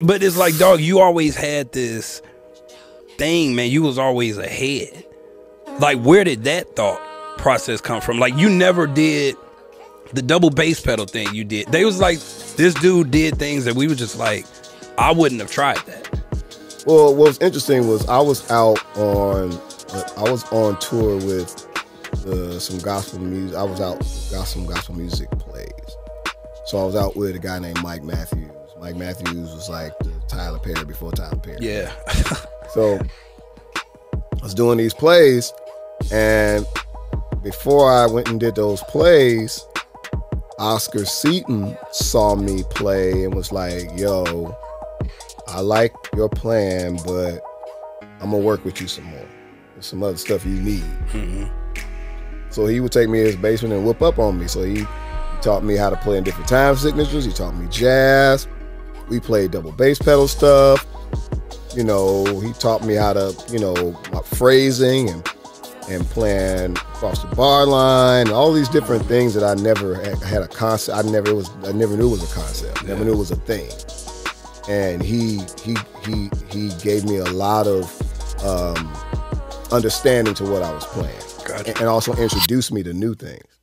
But it's like, dog, you always had this thing, man. You was always ahead. Like, where did that thought process come from? Like, you never did the double bass pedal thing you did. They was like, this dude did things that we were just like, I wouldn't have tried that. Well, what was interesting was I was out on, I was on tour with uh, some gospel music. I was out got some gospel music plays. So I was out with a guy named Mike Matthews. Mike Matthews was like Tyler Perry before Tyler Perry. Yeah. so I was doing these plays, and before I went and did those plays, Oscar Seaton saw me play and was like, "Yo, I like your plan, but I'm gonna work with you some more. There's some other stuff you need." Mm-hmm. So he would take me to his basement and whoop up on me. So he, he taught me how to play in different time signatures. He taught me jazz. We played double bass pedal stuff. You know, he taught me how to, you know, my phrasing and and playing across the bar line, all these different things that I never had, had a concept. I never was. I never knew it was a concept. Never knew it was a thing. And he he he he gave me a lot of um, understanding to what I was playing, gotcha. and also introduced me to new things.